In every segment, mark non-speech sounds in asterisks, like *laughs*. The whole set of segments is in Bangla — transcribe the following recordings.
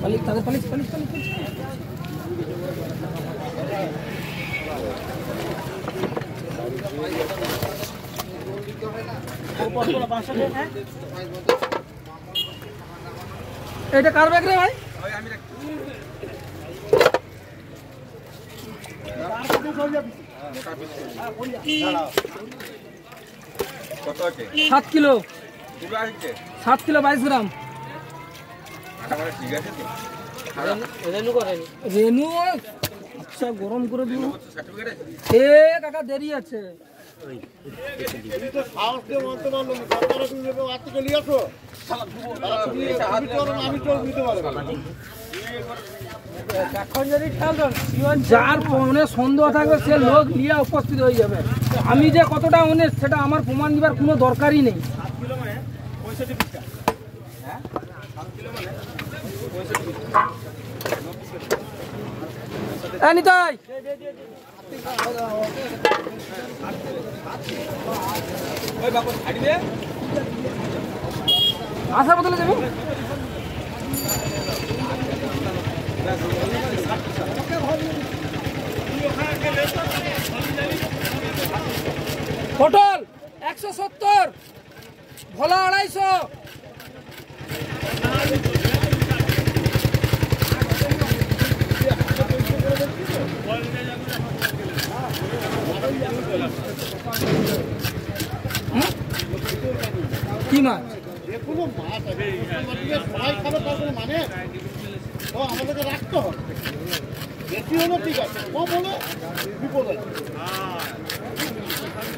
পালিশ তাদের পালিশ। এটা কার ব্যাগ রে ভাই? কত আছে সাত কিলো। সাত কিলো বাইশ গ্রাম। আটা ঠিক আছে তো। রেনু আচ্ছা গরম করে দিব এ কাকা দেরি আছে। যার মনে সন্দেহ থাকবে সে লোক নিয়ে উপস্থিত হয়ে যাবে। আমি যে কতটা অনেক সেটা আমার প্রমাণ দিবার কোনো দরকারই নেই। নিতাই! আসা বদলে যাবে? পটল একশো সত্তর ভোলা আড়াইশো। কি মাছ? আমাদেরকে রাখতে হবে বেশি হলে ঠিক আছে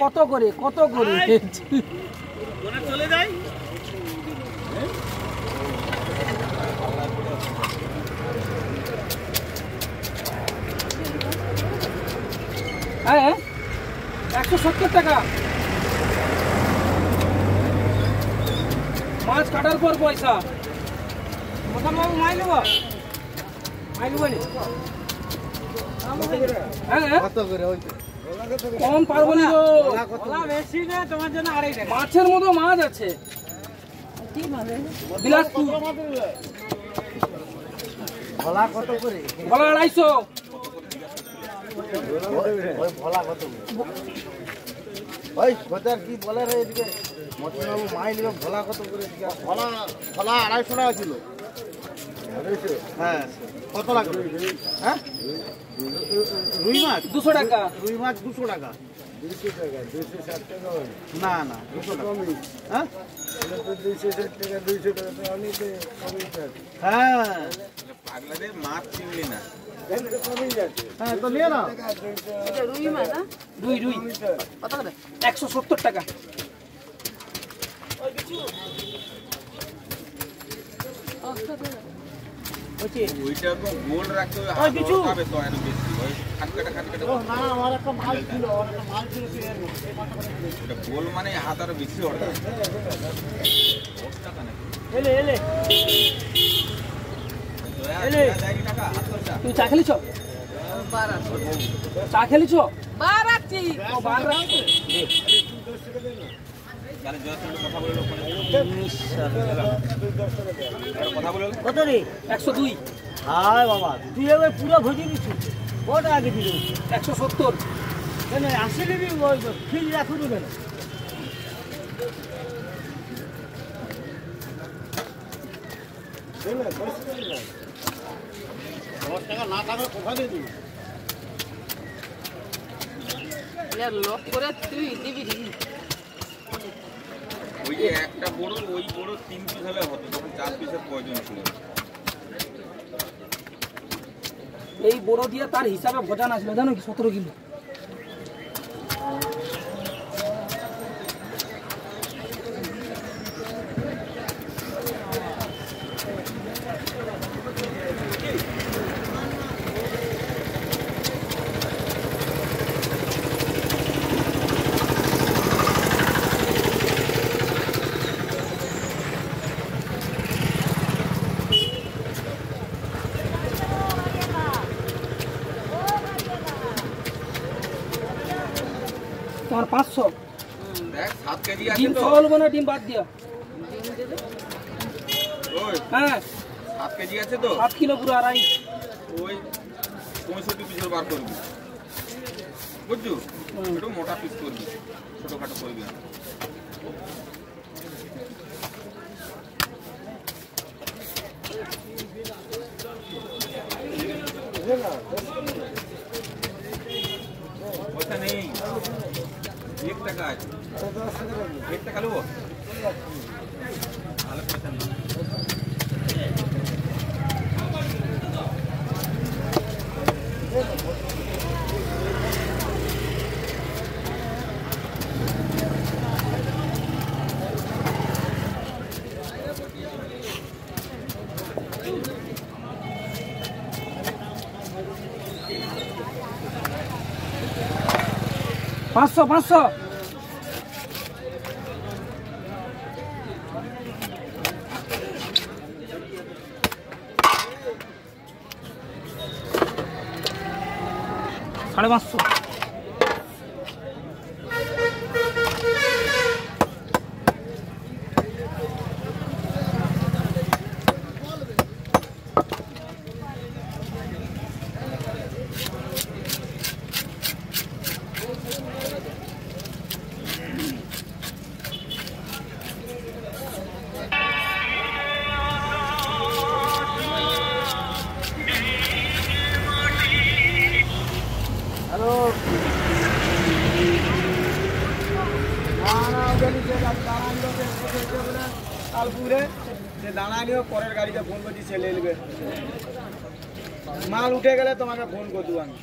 করে। কত করে? কত করে হ্যাঁ একশো সত্তর টাকা। মাছ কাটার পর পয়সা। মোটামুটি মাই নেব? মাই নেব নি? হ্যাঁ হ্যাঁ। কত করে? ওই কম পারব না। গো। বেশি না তোমার জন্য আড়াই মাছের মতো মাছ আছে। বিলাসপুর। ভোলা কত করে? আড়াইশো। ওই ভোলা কত ওই বাজার কি বলে রে এদিকে? মাই ভোলা কত করে? ভোলা ভোলা আড়াইশো টাকা কিলো। হ্যাঁ। কত লাগবে হ্যাঁ? রুই মাছ? দুশো টাকা। রুই মাছ দুশো টাকা। না না দুশো টাকা। হ্যাঁ? হ্যাঁ। মাছ চিনলি না হ্যাঁ তো নিয়ে নাও। দুই দুই একশো সত্তর টাকা। গোল মানে হাত আরও বেশি ওঠে এলে এলে। এলে। টাকা? হাত খরচা চা খেলিছ? চা খেলিছ? বারাচ্ছি ও, বার রাখছো? কত রে একশো দুই। হায় বাবা তুই এবার পুরো ভজি দিচ্ছিস কত আগে দিল একশো সত্তর। কেন আসে নিবি ফ্রিজ রাখুন কেন? দশ টাকা না থাকলে কোথা দিয়ে দিবি? লক করে তুই দিবি দিবি। ওই যে একটা বড় ওই বড় তিন পিস হলে হতো, তখন চার পিসের প্রয়োজন ছিল। এই বড় দিয়ে তার হিসাবে ভোজন আসবে জানো কি? সতেরো কিলো। তোমার পাঁচশো। ডিম সহ নেব না ডিম বাদ দিয়া। হ্যাঁ। সাত কেজি আছে তো? সাত কিলো পুরো আড়াই। ওই পঁয়ষট্টি পিসের বার করবি। বুঝছ। একটু মোটা পিস করবি ছোটোখাটো করবি না পয়সা নেই এক টাকা আছে এক টাকা নেব তাহলে পয়সা নেই পাঁচশো পাঁচশো সাড়ে পাঁচশো কালপুরে ফোন করে দেবো আমি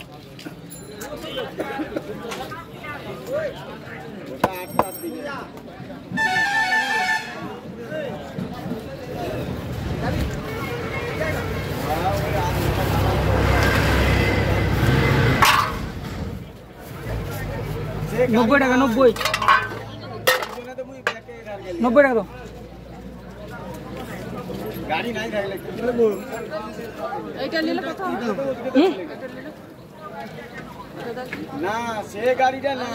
ওটা আটটার দিকে সে গাড়ি নব্বই টাকা নব্বই। নব্বই টাকা তো গাড়ি নাই থাকলে? এইটা নিলে দেখ। না সে গাড়িটা না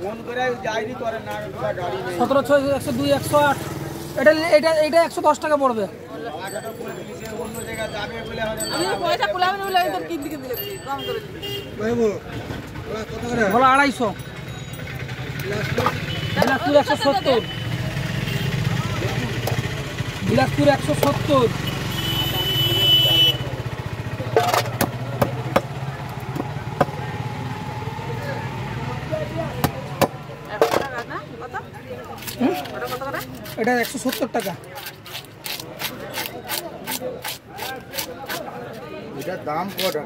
ফোন করে যাইনি করে না গাড়ি নেই। সতেরো ছয় একশো দুই একশো আট। এটা এটা এটা একশো দশ টাকা পড়বে। বলে আড়াইশো। একশো সত্তর। বিলাসপুর একশো সত্তর। এটা একশো সত্তর টাকা। এটার দাম কটা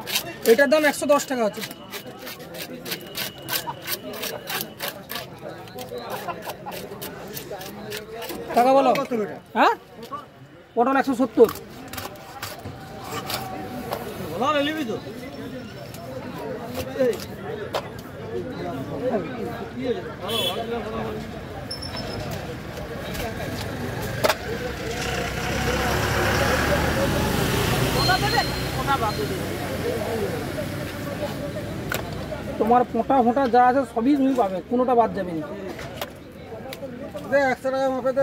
এটার দাম একশো দশ টাকা হচ্ছে টাকা বলো। হ্যাঁ? পটল একশো সত্তর। তোমার পোঁটা ফোঁটা যা আছে সবই তুমি পাবে, কোনোটা বাদ যাবে না। একশো টাকা মাপে তো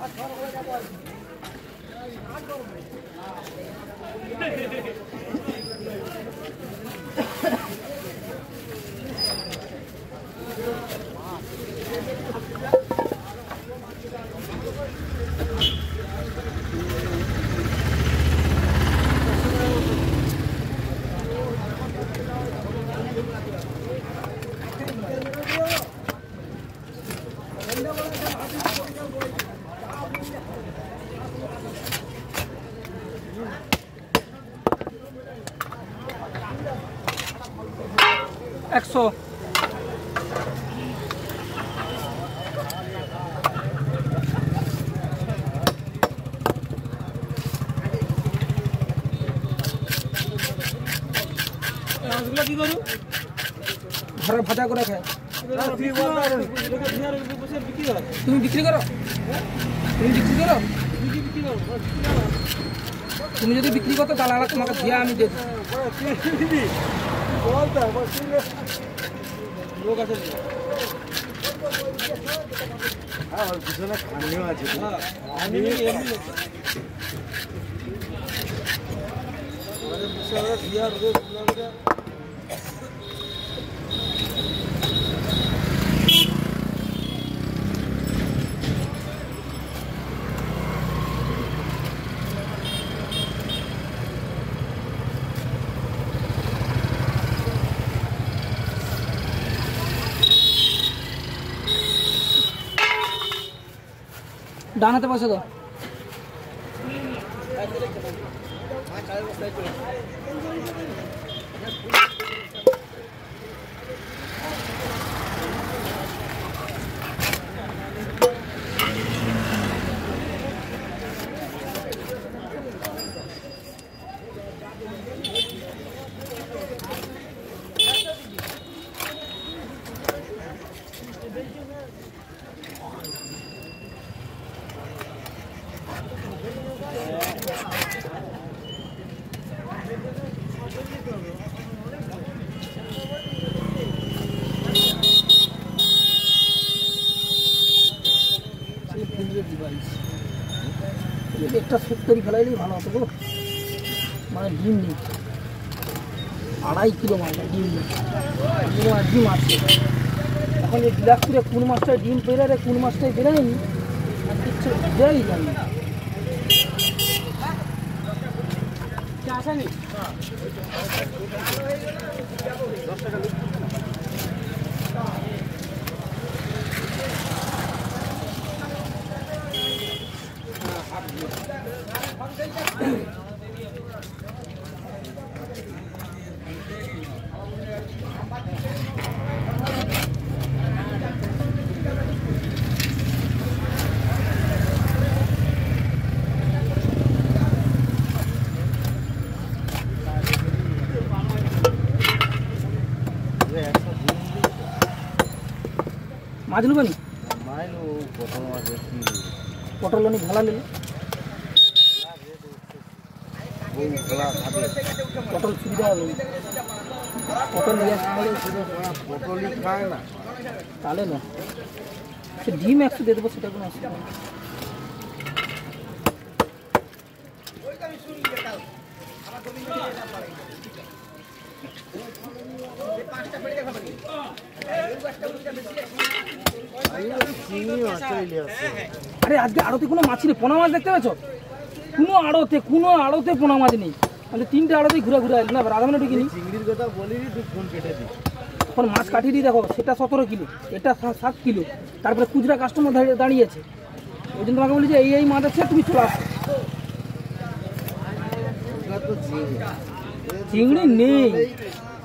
Thank you. একশো। কি করু? ঘরে ভাজা করে খায়। তুমি বিক্রি করো? তুমি বিক্রি করো? তুমি যদি বিক্রি করতো তাহলে তোমাকে দিয়ে আমি দিই লোক আছে হ্যাঁ পিছনে খানিও আছে আমি এমনি ডান হাতে পয়সা দাও। সেই ফিল্ডের ডিভাইস একটা সত্তরি ফেলাইলেই ভালো হতো গো। মানে ডিম নেই। আড়াই কিলো মাছ ডিম নেই। ডিম আছে। এখন যে বিলাসপুরে কোন মাছটায় ডিম পেরে রে কোন মাছটায় বেরোয়নি আর কিচ্ছু দেয়ই জানি না? আসেনি মাছ নেবে নি? মাইলো পটল নি ভালা নিলে বউ খেলা খাবে পটল সুবিধা হবে পটল নিয়ে পটলই খায় না। তাহলে না। সে ডিম একশো দিয়ে দেবো সেটা কোনো অসুবিধা নেই। আরে আজকে আড়তে কোনো মাছ নেই পোনা মাছ দেখতে পেয়েছ? কোনো আড়তে কোনো আড়তে পোনা মাছ নেই। মানে তিনটে আড়তে ঘুরে ঘুরে আসলি না? রাধা মানে ঢুকিনি? চিংড়ির কথা বলিনি তুই ফোন কেটে দিস। এখন মাছ কাটিয়ে দিয়ে দেখো সেটা সতেরো কিলো এটা সাত কিলো। তারপরে খুচরা কাস্টমার দাঁড়িয়েছে ওই জন্য তোমাকে বলি যে এই এই মাছ আছে তুমি চলে আসো। চিংড়ি। নেই।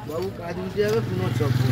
বাবু কাজ যাবে কোনো চক্কর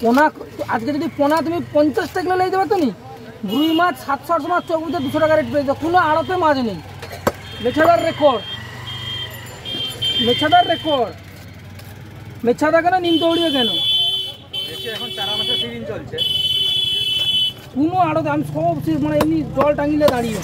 পোনা আজকে যদি পোনা তুমি পঞ্চাশটা কিলো লেগে দেবে তো নি? রুই মাছ সাতশো আটশো মাছ চৌকুতে দুশো টাকা রেট পেয়ে যাও কোনো আড়তে মাছ নেই। মেছাদার রেকর্ড মেছাদার রেকর্ড মেছাদা কেন নিম দৌড়িয়ে কেন? কোনো আড়তে আমি সব মানে এমনি জল টাঙিলে দাঁড়িয়ে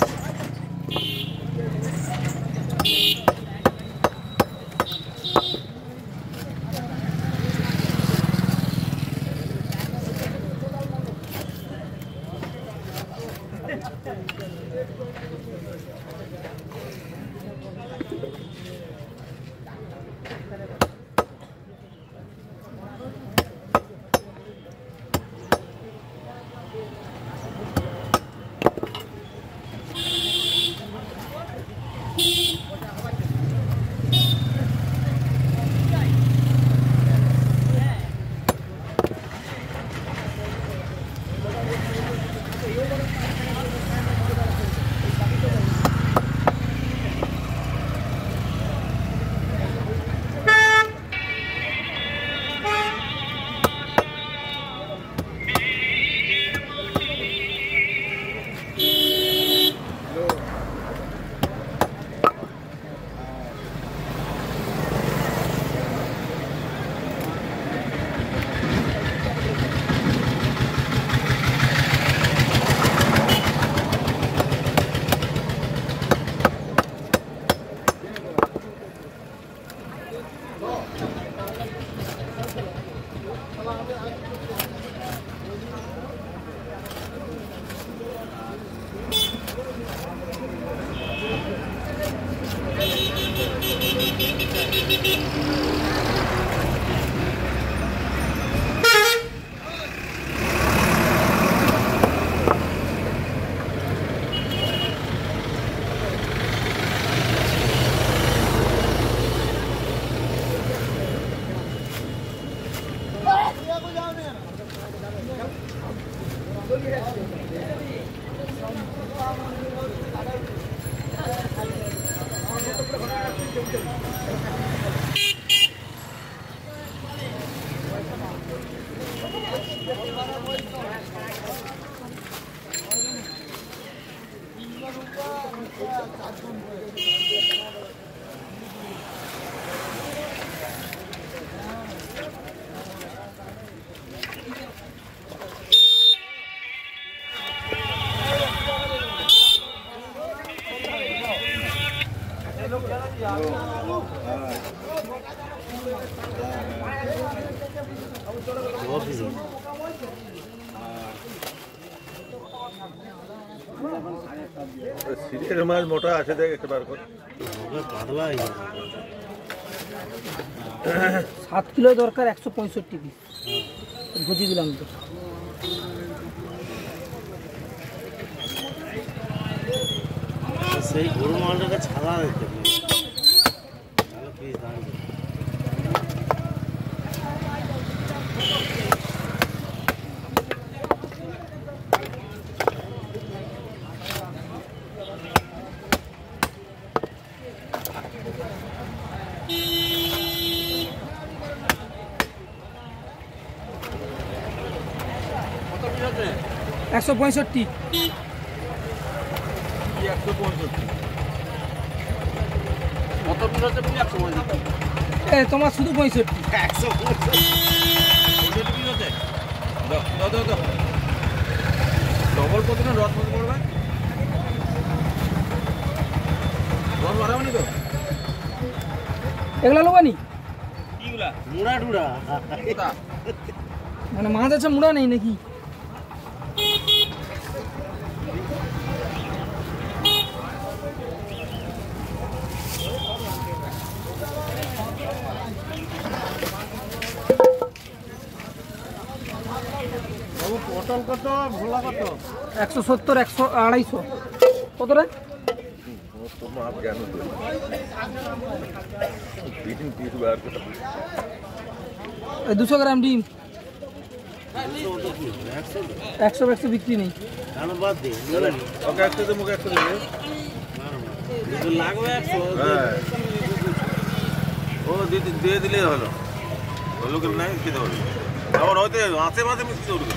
মোটা আছে দেখ একটা বার কর। সাত কিলো দরকার একশো পঁয়ষট্টি পিস। ভুজি দিলাম তো। সেই গরু মালটাকে ছাড়া দিতে। দাঁড়িয়ে একশো পঁয়ষট্টি একশো পঁয়ষট্টি কত পিস হচ্ছে তুমি একশো পঁয়ষট্টি। এ তোমার শুধু পঁয়ষট্টি। একশো পঁয়ষট্টি ডবল কত না? রথ কত পড়বে রথ বাড়াবনি তো এগুলা লোবানি কিগুলা? মুড়া টুড়া মানে মাছ আছে মুড়া নেই নাকি বাবু পটল কত ভোলা কত একশো সত্তর, একশো আড়াইশো। দুশো গ্রাম ডিম? একশো একশো বিক্রি নেই। ও দিয়ে দিলে হলো। কি নাই, খেতে হবে। আবার হয়তো মাসে মিশতে উঠবে।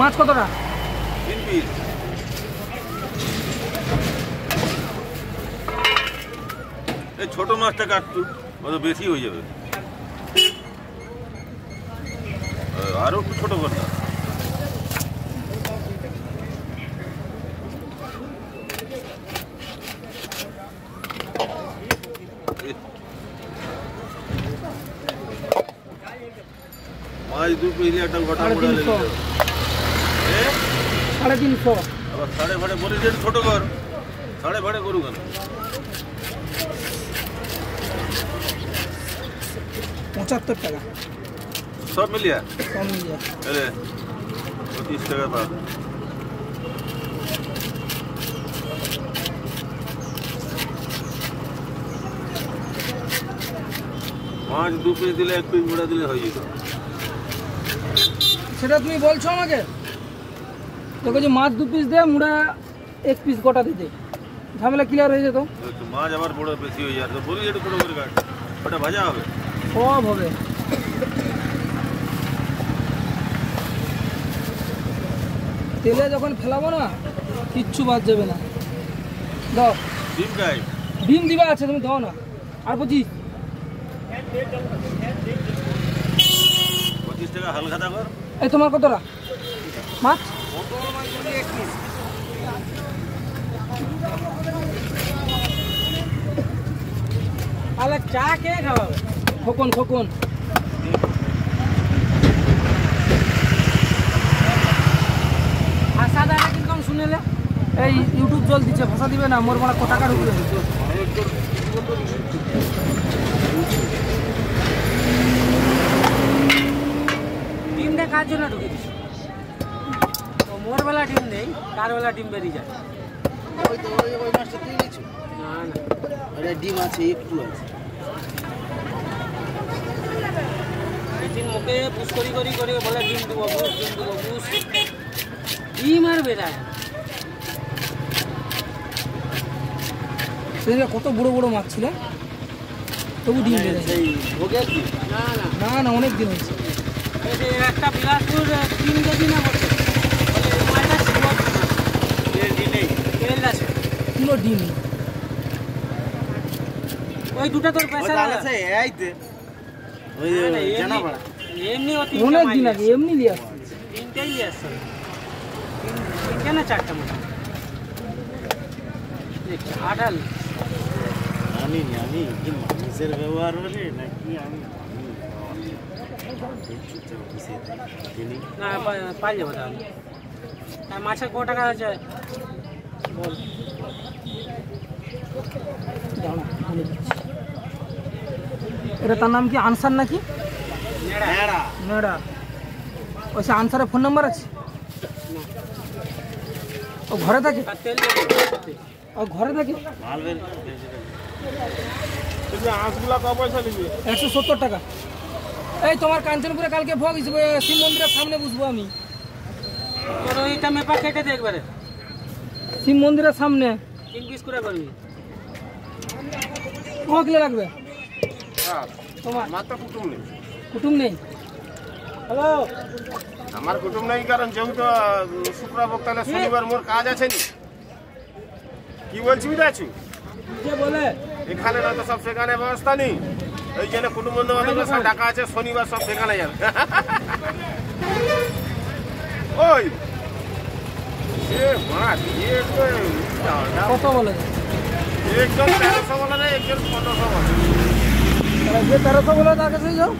মাছ কতটা? তিন পিস। এই ছোট মাছটা কাটতু অত বেশি হয়ে যাবে। আরও একটু ছোট করতাম মাছ দু কেজি একটা গোটা লেগে যাবে। সাড়ে তিনশো। আবার সাড়ে ফাড়ে বলি যে ছোট কর সাড়ে ফাড়ে করু কেন? পঁচাত্তর টাকা। সব মিলিয়া? কম মিলিয়ে। পঁচিশ টাকা পাব মাছ দু পিস দিলে এক পিস মুড়া দিলে হয়ে যেত। সেটা তুমি বলছো আমাকে? তোকে যে মাছ দু পিস দে মুড়া এক পিস গোটা দিতে। ঝামেলা ক্লিয়ার হয়ে যেত। মাছ আবার বড় বেশি হয়ে যায় তো বলি একটু ছোট করে কাট ওটা ভাজা হবে? সব হবে। তেলে যখন ফেলাবো না কিচ্ছু বাদ যাবে না। দাও। ডিম খাই? ডিম দিবা আছে তুমি দাও না। আর পঁচিশ। পঁচিশ টাকা হালখাতা কর। এই তোমার কতটা? মাছ? তাহলে চা কে খাওয়াবে? খোকন খোকন। ভাষা না কীরকম শুনেলে? এই ইউটিউব জল দিচ্ছে, ভাষা দিবে না, মোর বলা কটাকা ঢুকবে ডিমটা কার জন্য ঢুকে মোর ডিম নেই বেলা ডিম বেরিয়ে যায়। ওই তো ওই ওই মাছটা তুই নিচ্ছ না না। আরে ডিম আছে একটু আছে। সেদিন মুখে পুষ করি করি করে বলে ডিম দেবো বুস ডিম দেবো বুস ডিম আর বেড়ায় না। সেদিনকে কত বড় বড় মাছ ছিল? তবু ডিম বেড়ে সেই ভোগের না না। না না অনেক দিন হয়েছে। এই যে একটা বিলাসপুর তিন কেজি না বলছে বলে এই মাছটা ছিল ডিম ওই দুটো তোর ওই পেশা তাহলে সেই ওই না, না, জানা পড়া এমনি ও তিনটে অনেক দিন আগে এমনি দিয়ে আসছে। তিনটেই নিয়ে আসছে। তিন- না চারটে মাছ আঠাল আমি আমি কি মানুষের ব্যবহার বলে নাকি আমি না পাই যাব তাহলে। আর মাছের ক টাকা আছে বল দাঁড়া বলে দিচ্ছি। এটা তার নাম কি, আনসার নাকি? নেড়া। ওই সে আনসারের ফোন নাম্বার আছে? ও ঘরে থাকে? ও ঘরে থাকে? একশো সত্তর টাকা। এই তোমার কাঞ্চনপুরে কালকে ভোগ শিব মন্দিরের সামনে বুঝব আমি। তোর ওইটা মেপা কেটে দে একবারে। শিব মন্দিরের সামনে। তিন পিস করে করবি কত কিলো লাগবে? তোমার? কুটুম নেই। কুটুম নেই? হ্যালো আমার কুটুম নেই কারণ যেহেতু শুক্রবার তাহলে শনিবার মোর কাজ আছে নি। কি বলছি বুঝতে আছি বলে? এখানে না তো সব সেখানে ব্যবস্থা নেই। এই জন্য কুটুম বন্ধু বান্ধব ডাকা আছে শনিবার সব সেখানে যাবে। *laughs* ওই কত বলে? একজন তেরোশো বলে একজন পনেরোশো বলে। যে তেরোশো বলে তার কাছে যাও।